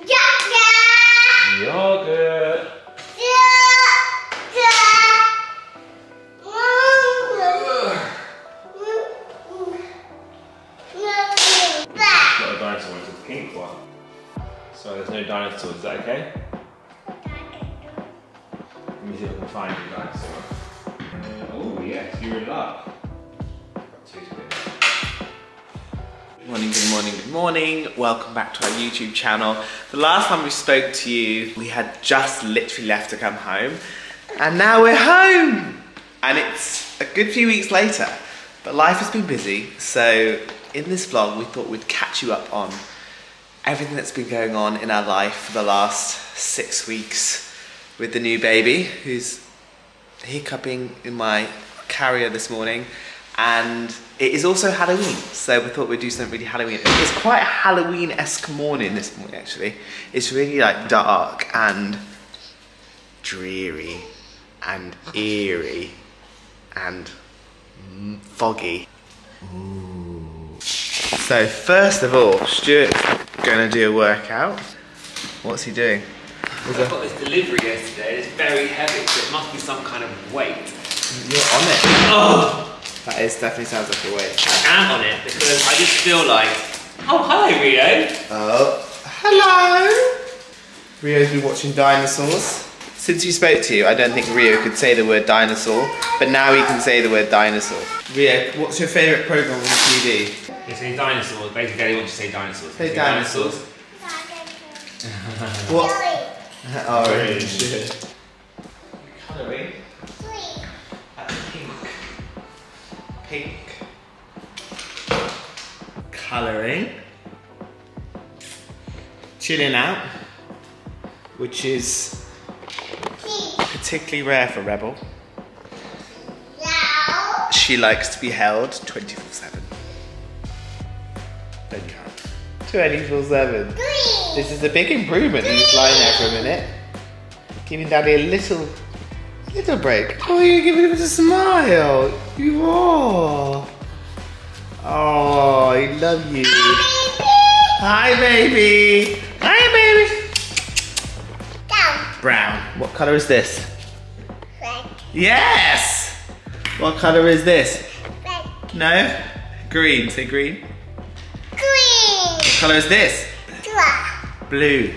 Yogurt. Welcome back to our YouTube channel. The last time we spoke to you, we had just literally left to come home, and now we're home! And it's a good few weeks later, but life has been busy, so in this vlog, we thought we'd catch you up on everything that's been going on in our life for the last six weeks with the new baby who's hiccuping in my carrier this morning and it is also Halloween. So we thought we'd do something really Halloween it's quite a Halloween-esque morning this morning actually. It's really like dark and dreary and eerie and foggy. So first of all Stuart's gonna do a workout. What's he doing? I got this delivery yesterday. It's very heavy, so it must be some kind of weight. you're on it. Oh, that is definitely sounds like a way. I am on it because I just feel like. Oh, hello, Rio. Oh, hello! Rio's been watching dinosaurs. Since we spoke to you, I don't think Rio could say the word dinosaur, but now he can say the word dinosaur. Rio, what's your favourite program on TV? You say dinosaurs. Basically, I want you to say dinosaurs. Say You dinosaurs. What? Orange. Oh, Colouring. Pink. Colouring. Chilling out, which is particularly rare for Rebel. She likes to be held 24 7. Don't count. 24 7. This is a big improvement. He's just lying there for a minute. Giving Daddy a little, little break. Oh, you're giving him a smile. You are. Oh, I love you. Hi, baby. Hi, baby. Hi, baby. Brown. What color is this? Red. Yes. What color is this? No. Green. Say green. Green. What color is this? Blue.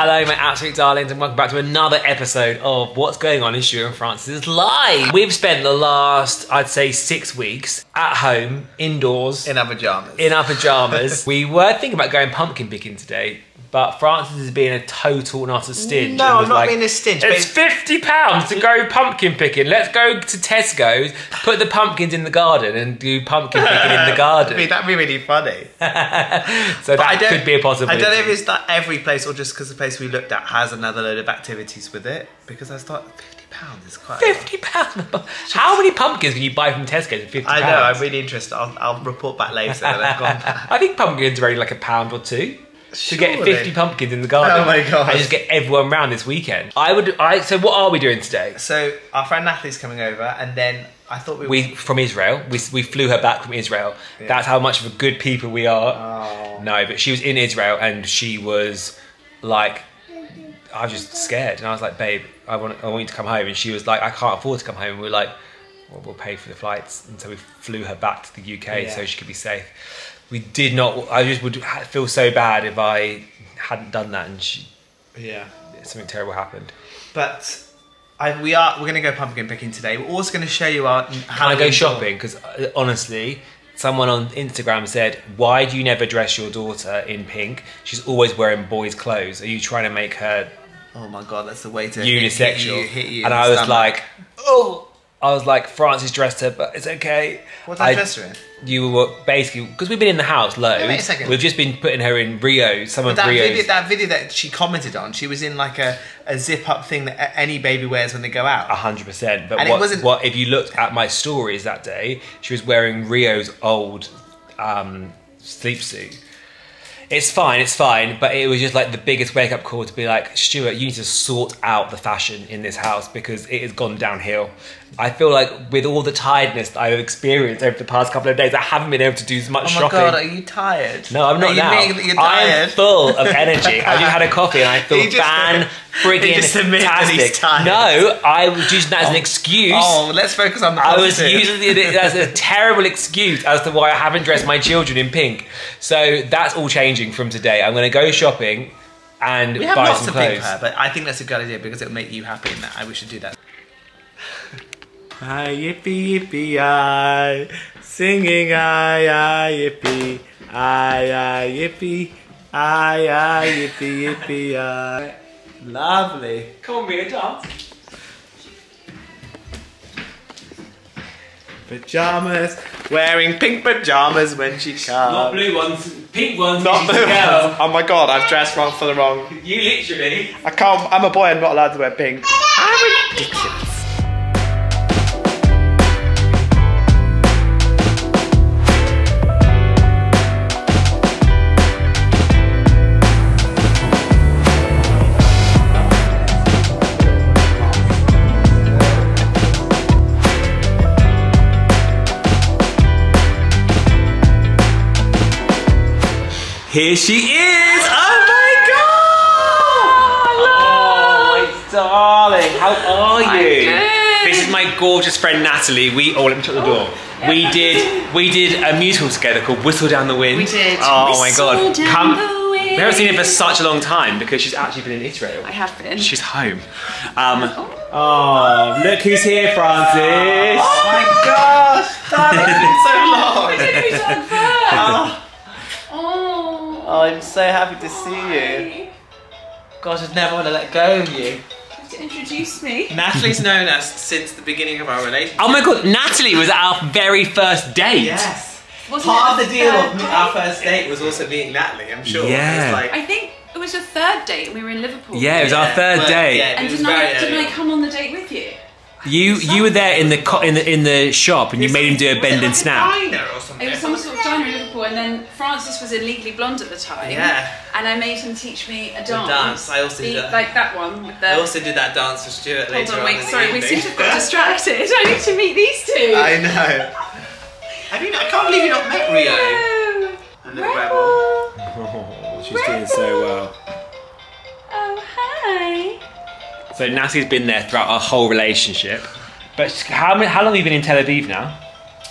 Hello, my absolute darlings, and welcome back to another episode of What's Going On in Stuart and Francis Live. We've spent the last, I'd say, six weeks at home, indoors, In our pajamas. in our pajamas. we were thinking about going pumpkin picking today, but Francis is being a total and utter stinge. No, I'm not like, being a stinge, It's fifty pounds to go pumpkin picking. Let's go to Tesco's, put the pumpkins in the garden, and do pumpkin picking in the garden. I mean, that'd be really funny. so I that could be a possibility. I don't know if it's that every place or just because the place we looked at has another load of activities with it. Because I thought fifty pounds is quite. Fifty pounds. How many pumpkins can you buy from Tesco for fifty I know. I'm really interested. I'll, I'll report back later. when I've gone back. I think pumpkins are only like a pound or two. To get 50 pumpkins in the garden. Oh my God. And just get everyone round this weekend. I would. I. So what are we doing today? So our friend Natalie's coming over, and then I thought we. We from Israel. We, we flew her back from Israel. That's how much of a good people we are. Oh. No, but she was in Israel and she was like, I was just scared, and I was like, babe, I want I want you to come home, and she was like, I can't afford to come home. And we were like, well, we'll pay for the flights, and so we flew her back to the UK Yeah. so she could be safe. We did not. I just would feel so bad if I hadn't done that and she, Yeah. something terrible happened. But I, we are. We're going to go pumpkin picking today. We're also going to show you our. Can I go shopping? Because uh, honestly, someone on Instagram said, "Why do you never dress your daughter in pink? She's always wearing boys' clothes. Are you trying to make her Oh my god, that's the way to unisexual?" Hit, you, hit you and I was stomach. like, "Oh." I was like, Francis dressed her, but it's okay. What did I dress her in? You were basically because we've been in the house loads. wait a second. We've just been putting her in Rio. Some of that Rio's. video, that video that she commented on, she was in like a, a zip up thing that any baby wears when they go out. A hundred percent. But And it what, wasn't- what if you looked at my stories that day? She was wearing Rio's old um, sleep suit. It's fine, it's fine, but it was just like the biggest wake up call to be like, Stuart, you need to sort out the fashion in this house because it has gone downhill. I feel like with all the tiredness that I've experienced over the past couple of days, I haven't been able to do as much shopping. Oh my shopping. god, are you tired? no, I'm Are not you now. That you're I am full of energy. I just had a coffee and I feel fan friggin' just that he's fantastic. No, I was using that as an oh. excuse. Oh, let's focus on the I was using it as a terrible excuse as to why I haven't dressed my children in pink. So that's all changing from today. I'm going to go shopping and We have buy lots some of clothes. pink hair, but I think that's a good idea because it'll make you happy and that I we should do that. Aye yippee yippee aye, singing aye aye yippee, aye aye yippee, aye aye yippee yippee aye. Lovely. Come on, Mia, dance. Pajamas, wearing pink pajamas when she comes. Not blue ones, pink ones. Not she's blue a girl. ones. Oh my god, I've dressed wrong for the wrong. You literally. I can't. I'm a boy. I'm not allowed to wear pink. How ridiculous. Here she is! Oh my god! Oh, my darling, how are you? good. This is my gorgeous friend Natalie. We oh, let me shut the door. We did we did a musical together called Whistle Down the Wind. We did. Oh my god, down come! We haven't seen her for such a long time because she's actually been in Israel. I have been. She's home. Um, oh, look who's here, Francis. Oh my gosh! Darling, it's been so long! oh. Oh, I'm so happy to see you. Gosh, I'd never want to let go of you. To introduce me. Natalie's known us since the beginning of our relationship. Oh my god, Natalie was our very first date. Yes. Wasn't Part of the deal of date? our first date was also meeting Natalie, I'm sure. Yeah. It was like, I think it was your third date and we were in Liverpool. Yeah, it was our third but- date. yeah. And didn't I, didn't I come on the date with you? You you were there in the co- in the in the shop and you made him do a bend and snap. Diner or something. It was some sort of diner in Liverpool and then Francis was illegally blonde at the time. Yeah. And I made him teach me a dance. dance, I also The- did that. Like that one with the... I also did that dance for Stuart Hold later on, on wait, in the sorry, we evening. seem to have got distracted. I need to meet these two. I know. Have you not, I can't believe you've not met Rio. A little rebel. Oh, she's doing so well. Oh, hi. So Nasi's been there throughout our whole relationship. But how how long have you been in Tel Aviv now?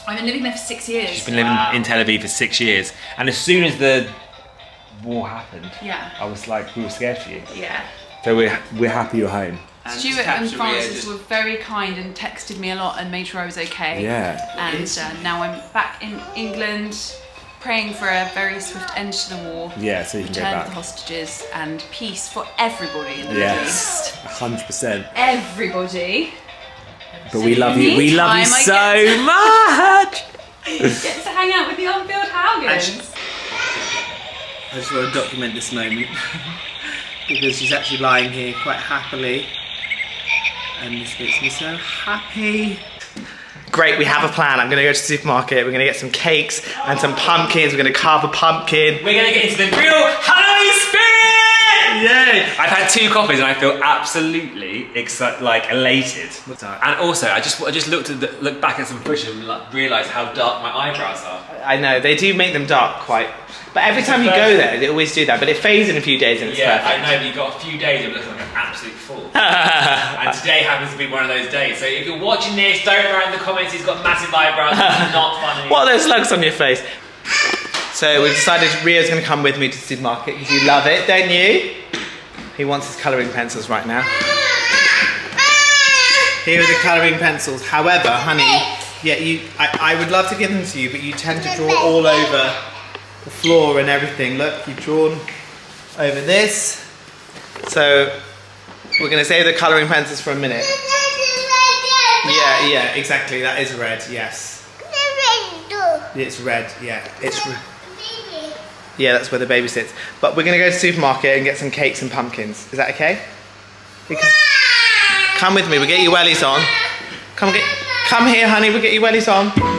I've been living there for six years. She's been living in Tel Aviv for six years. And as soon as the war happened, Yeah. I was like, we were scared for you. Yeah. So we're we're happy you're home. And Stuart and capture Francis just- were very kind and texted me a lot and made sure I was okay. Yeah. And uh, now I'm back in England, praying for a very swift end to the war, Yeah, so you can go return of the hostages, and peace for everybody in the Middle Yes, East. hundred percent. Everybody But we love you. We love you Meantime, I so much. gets to hang out with the Armfield Haugens. I just want to document this moment because she's actually lying here quite happily, and this makes me so happy. Great, we have a plan. I'm gonna go to the supermarket. We're gonna get some cakes and some pumpkins. We're gonna carve a pumpkin. We're gonna get into the real Halloween spirit. Yay! I've had two coffees and I feel absolutely like elated. And also, I just I just looked at the, looked back at some pictures and like, realised how dark my eyebrows are. I know they do make them dark quite, but every time you go there, they always do that. But it fades in a few days and it's Yeah, I know. But you got a few days of looking like an absolute fool. and today happens to be one of those days. So if you're watching this, don't write in the comments. He's got massive eyebrows. It's not funny. What are those slugs on your face? So we've decided Rio's going to come with me to the supermarket because you love it, don't you? He wants his colouring pencils right now. Here are the colouring pencils. However, honey, yeah, you, I, I would love to give them to you, but you tend to draw all over the floor and everything. Look, you've drawn over this. So we're going to save the colouring pencils for a minute. Yeah, yeah, exactly. That is red. Yes, it's red. Yeah, it's. Re- yeah, that's where the baby sits. But we're gonna go to the supermarket and get some cakes and pumpkins. Is that okay? Come with me. We'll get your wellies on. Come get. Come here, honey. We'll get your wellies on.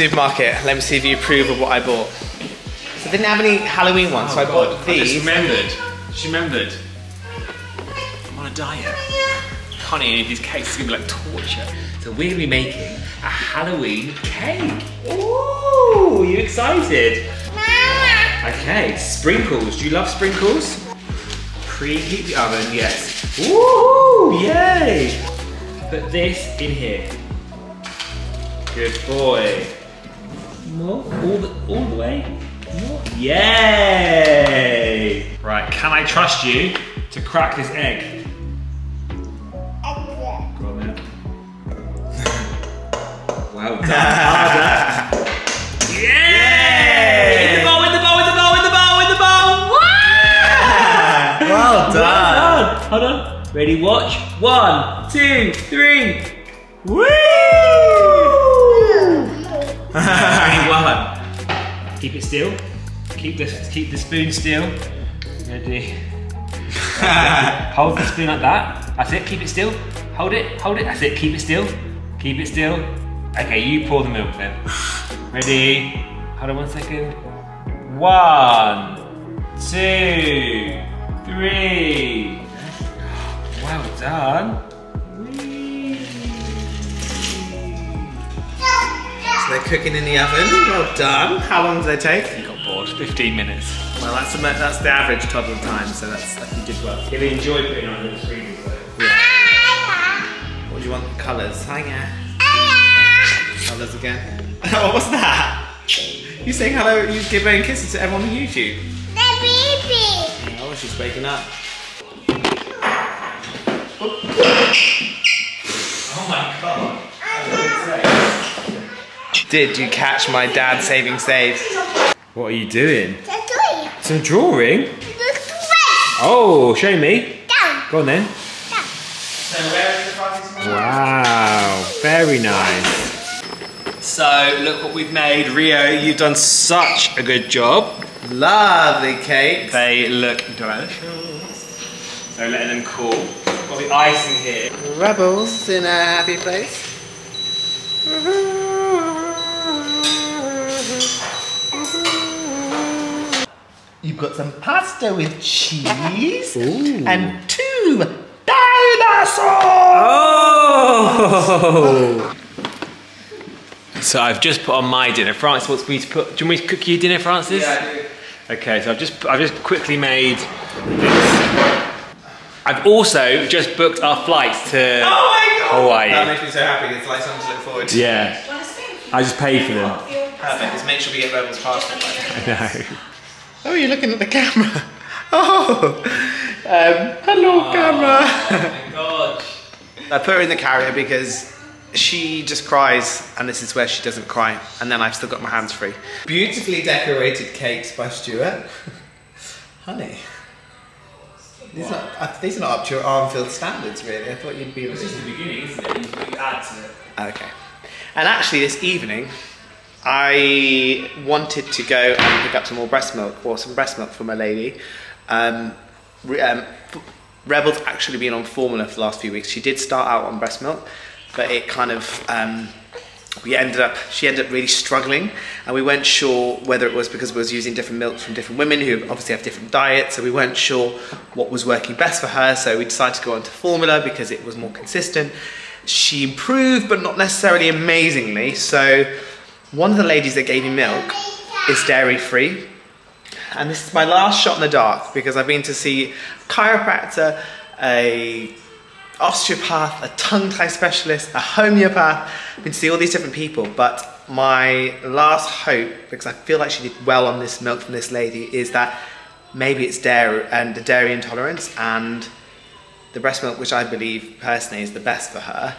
Supermarket. Let me see if you approve of what I bought. So I didn't have any Halloween ones, so I oh, bought these. remembered. She remembered. I'm on a diet. Can't eat any of these cakes. It's gonna be like torture. So we're gonna be making a Halloween cake. Ooh, you excited? Okay, sprinkles. Do you love sprinkles? Preheat the oven, yes. Woo! Yay! Put this in here. Good boy. More? All the, all the way? More? Yay! Right, can I trust you to crack this egg? Go on then. well done. Harder. Yay! In the bowl, in the bowl, in the bowl, in the bowl, in the bowl! Well done. Well done. Hold on. Ready, watch. One, two, three. Woo! Ready, one. Keep it still. Keep the keep the spoon still. Ready. hold the spoon like that. That's it. Keep it still. Hold it. Hold it. That's it. Keep it still. Keep it still. Okay, you pour the milk then. Ready. Hold on one second. One, two, three. Well done. They're cooking in the oven. Well done. How long do they take? You got bored. 15 minutes. Well, that's the, that's the average toddler time, so that's like you did well. He'll enjoy putting on the screen. Yeah. What do you want? Colours. Hi, yeah. Colours again. what was that? You saying hello, you giving kisses to everyone on YouTube. The baby. Oh, she's waking up. Oh my god. Did you catch my dad saving saves? What are you doing? Some drawing? Oh, show me. Go on then. Wow, very nice. So, look what we've made. Rio, you've done such a good job. Lovely cake. They look delicious. So, letting them cool. Got the icing here. Rebels in a happy place. You've got some pasta with cheese and two dinosaurs. Oh! So I've just put on my dinner. Francis wants me to put. Do you want me to cook you dinner, Francis? Yeah, Okay, so I've just I've just quickly made this. I've also just booked our flights to Oh my god! Hawaii. That makes me so happy. It's like something to look forward to. Yeah, I just paid for them. Perfect. Just make sure we get Rebels passport. I know. Oh, you're looking at the camera. Oh, um, hello, camera. my god. I put her in the carrier because she just cries, and this is where she doesn't cry. And then I've still got my hands free. Beautifully decorated cakes by Stuart. Honey. These are, not, uh, these are not up to your Armfield standards, really. I thought you'd be. This is the beginning, isn't it? You, you add to it. Okay. And actually, this evening, I wanted to go and pick up some more breast milk or some breast milk from a lady. Um, um, Rebel's actually been on formula for the last few weeks. She did start out on breast milk, but it kind of um, we ended up she ended up really struggling, and we weren't sure whether it was because we was using different milks from different women who obviously have different diets. So we weren't sure what was working best for her. So we decided to go on to formula because it was more consistent. She improved, but not necessarily amazingly. So one of the ladies that gave me milk is dairy free. And this is my last shot in the dark because I've been to see a chiropractor, a osteopath, a tongue tie specialist, a homeopath. I've been to see all these different people, but my last hope, because I feel like she did well on this milk from this lady, is that maybe it's dairy and the dairy intolerance and the breast milk, which I believe personally is the best for her,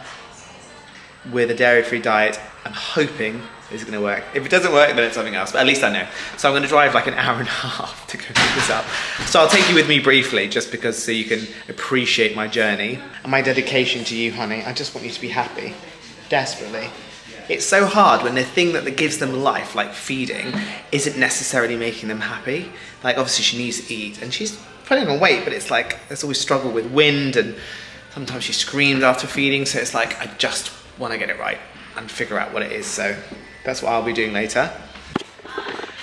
with a dairy-free diet, I'm hoping is going to work. If it doesn't work, then it's something else. But at least I know. So I'm going to drive like an hour and a half to go pick this up. So I'll take you with me briefly, just because so you can appreciate my journey and my dedication to you, honey. I just want you to be happy, desperately. It's so hard when the thing that gives them life, like feeding, isn't necessarily making them happy. Like obviously she needs to eat, and she's putting on weight, but it's like there's always struggle with wind, and sometimes she screams after feeding. So it's like I just want to get it right. and figure out what it is. So that's what I'll be doing later.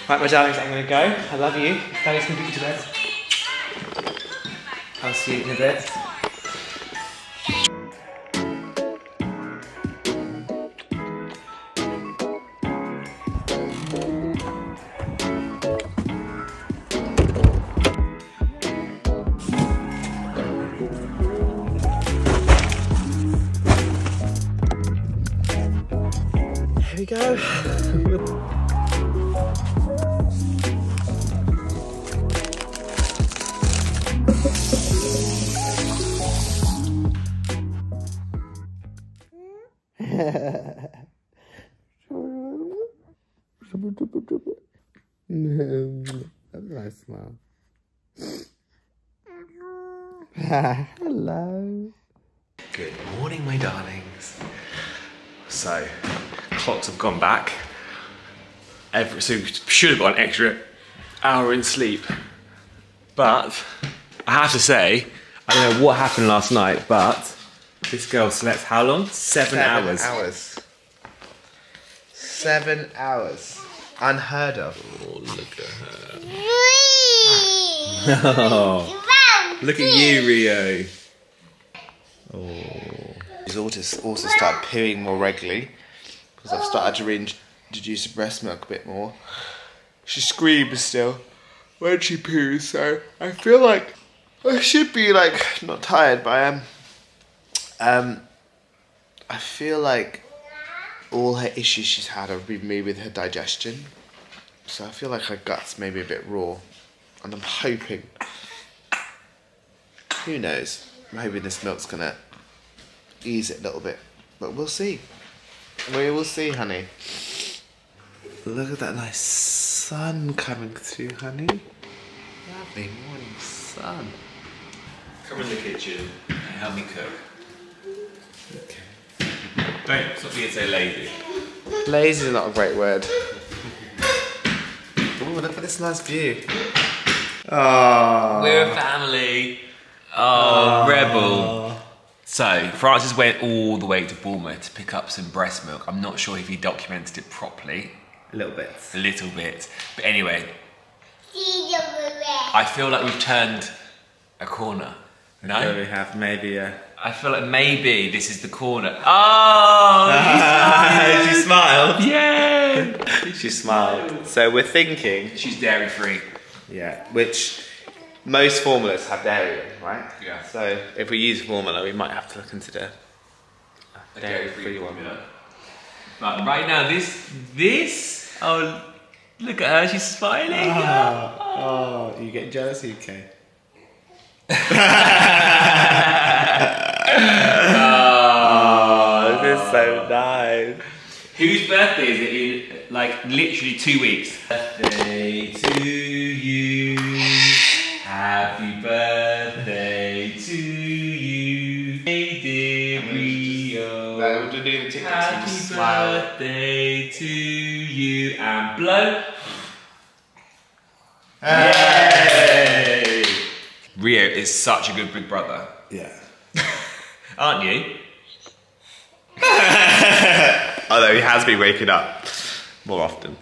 Right, my darlings, I'm gonna go. I love you. Daddy's gonna put you to bed. I'll see you in a bit. Hello. Good morning, my darlings. So, clocks have gone back. Every, so, we should have got an extra hour in sleep. But, I have to say, I don't know what happened last night, but this girl slept how long? Seven, hours. hours. Seven hours. Unheard of. Oh, look at her. Oh, look at you, Rio. She's also, also started peeing more regularly because I've started to reintroduce the breast milk a bit more. She screams still when she poos, so I feel like I should be like not tired, but I am. Um, I feel like all her issues she's had have been me with her digestion, so I feel like her guts may be a bit raw, and I'm hoping. Who knows? I'm this milk's gonna ease it a little bit. But we'll see. We will see, honey. Look at that nice sun coming through, honey. Lovely morning sun. Come in the kitchen and help me cook. Okay. Don't stop being so lazy. Lazy is not a great word. Oh, look at this nice view. Oh. We're a ah. family. Oh, uh, rebel. So, Francis went all the way to Bournemouth to pick up some breast milk. I'm not sure if he documented it properly, A little bit. a little bit. But anyway, I feel like we've turned a corner. No? There we have maybe a. I feel like maybe this is the corner. Oh! she smiled. yeah! She smiled. So we're thinking, She's dairy free. yeah, which most formulas have dairy in, right? Yeah. So if we use formula, we might have to consider uh, a dairy-free one. But right now, this, this, oh, look at her, she's smiling. Ah, ah. Oh, you getting jealous, UK? oh, ah. this is so nice. Whose birthday is it in, like, literally two weeks? Birthday to you, doing the TikTok Happy birthday to you, and blow. Yay! Rio is such a good big brother, Yeah. aren't you? Although he has been waking up more often,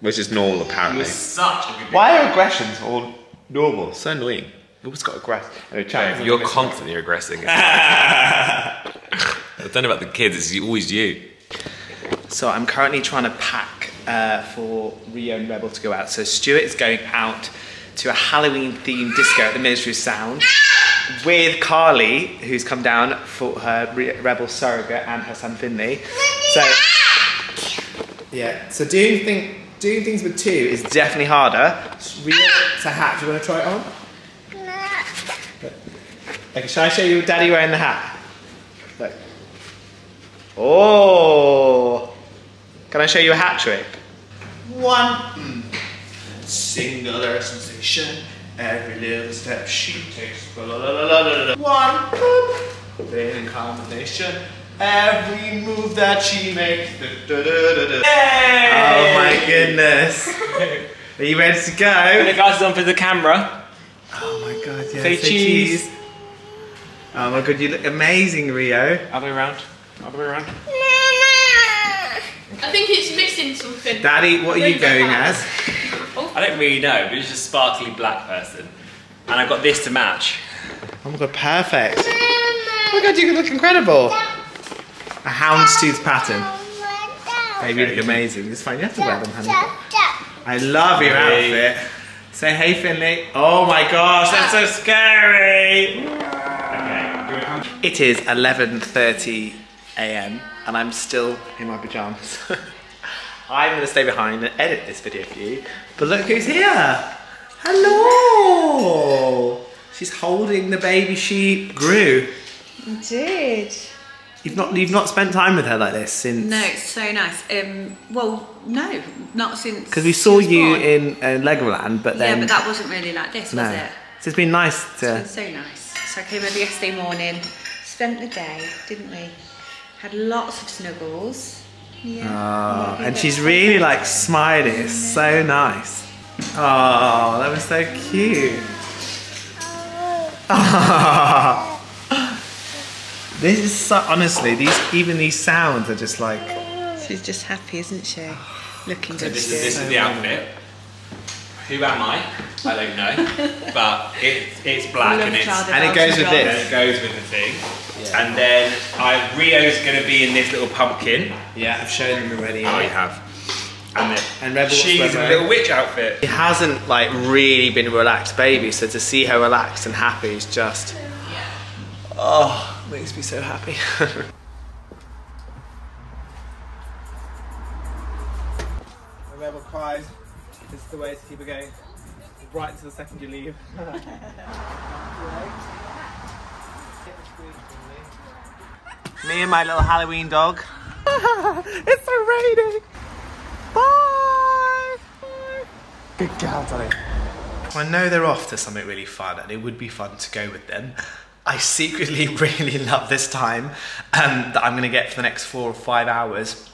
which is normal apparently. You're such a good Why are aggressions all normal? So annoying. You always got aggressive. Anyway, chat. You're constantly aggressing. I don't know about the kids, it's always you. So I'm currently trying to pack uh, for Rio and Rebel to go out. So Stuart is going out to a Halloween themed disco at the Ministry of Sound with Carly, who's come down for her Re- Rebel surrogate and her son Finley. So yeah, so doing thing doing things with two is definitely harder. Rio, it's a hat. Do you want to try it on? Okay, shall I show you Daddy wearing the hat? Look. Oh! Can I show you a hat trick? One. Mm. Singular sensation. Every little step she takes. La, la, la, la, la, la. One. Boop. Then in combination. Every move that she makes. Da, da, da, da, da. Oh my goodness. Are you ready to go? The glasses on for the camera. Oh my god, yeah. Say cheese. Oh my god, you look amazing, Rio. Other way around. Other way around. I think it's missing something. Daddy, what are you going as? I don't really know, but it's just a sparkly black person. And I've got this to match. Oh my god, perfect. Oh my god, you look incredible. A houndstooth pattern. Baby, you look amazing. It's fine, you have to wear them, honey. I love your Hey. outfit. Say hey, Finley. Oh my gosh, that's so scary. Okay. It is 11.30 a.m. and I'm still in my pajamas. I'm gonna stay behind and edit this video for you. But look who's here. Hello. She's holding the baby sheep, Gru. I did. You've not you've not spent time with her like this since No, it's so nice. Um, well, no, not since. because we saw you born. in uh, Legoland, but then yeah, but that wasn't really like this, no. was it? So it's been nice It's to. been so nice. So I came over yesterday morning, spent the day, didn't we? Had lots of snuggles. Yeah. Oh, and she's really like smiling. It's so nice. Oh, that was so cute. This is so honestly these even these sounds are just like She's just happy, isn't she? Ah. Looking So good. this is, this is the outfit. Who am I? I don't know. but it, it's black and it's and it goes with this. and this. it goes with the thing. And then I, Rio's going to be in this little pumpkin. Yeah, I've shown them already. Oh, you have. And then And Rebel, what's she's in a little witch outfit. It hasn't like really been a relaxed baby, so to see her relaxed and happy is just oh makes me so happy. the rebel cries. This is the way to keep it going. Right until the second you leave. Me and my little Halloween dog. it's so raining. Bye. Good girl, darling. I know they're off to something really fun, and it would be fun to go with them. I secretly really love this time um, that I'm going to get for the next four or five hours.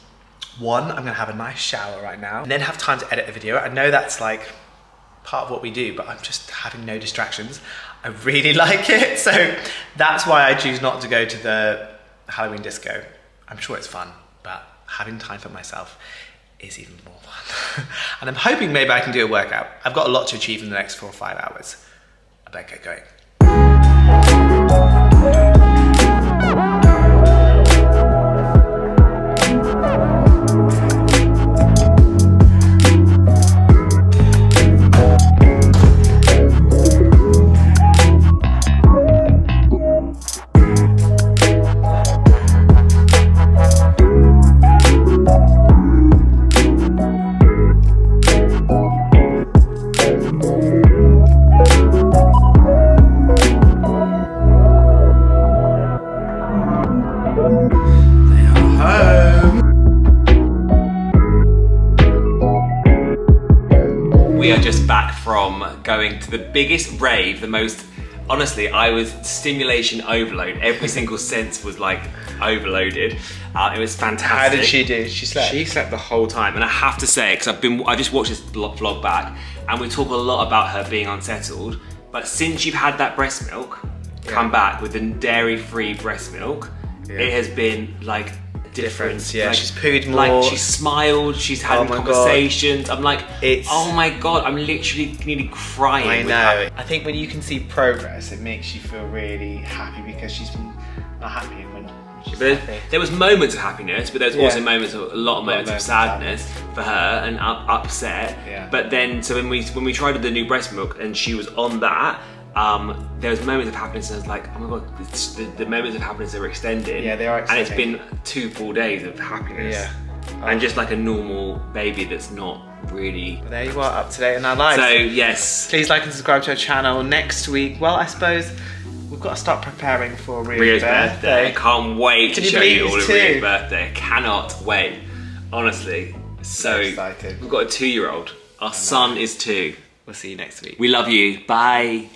One, I'm going to have a nice shower right now, and then have time to edit a video. I know that's like part of what we do, but I'm just having no distractions. I really like it, so that's why I choose not to go to the Halloween disco. I'm sure it's fun, but having time for myself is even more fun. and I'm hoping maybe I can do a workout. I've got a lot to achieve in the next four or five hours. I better get going. To the biggest rave, the most. Honestly, I was stimulation overload. Every single sense was like overloaded. Uh, it was fantastic. How did she do? She slept. She slept the whole time, and I have to say, because I've been, I just watched this vlog back, and we talk a lot about her being unsettled. But since you've had that breast milk, come back with the dairy-free breast milk, it has been like. Difference, yeah. Like- She's pooed Like more. she's smiled. She's had Oh my God. conversations. I'm like, It's- oh my god, I'm literally nearly crying. I know. I think when you can see progress, it makes you feel really happy because she's been not happy when she's There, happy. there was moments of happiness, but there's Yeah. also moments of a lot of moments of moments of sadness for her and up, upset. Yeah. But then, so when we when we tried the new breast milk and she was on that, um, there was moments of happiness. And I was like, oh my god, it's, the, the moments of happiness are extending. Yeah, they are And it's been two full days of happiness. Yeah. And just like a normal baby that's not really. But there you are, up to date in our lives. So yes, Please like and subscribe to our channel next week. Well, I suppose we've got to start preparing for Rio's, Rio's birthday. I can't wait Can to show you all it's of Rio's birthday. Cannot wait. Honestly, so, So excited. We've got a two-year-old. Our son is two. We'll see you next week. We love you. Bye.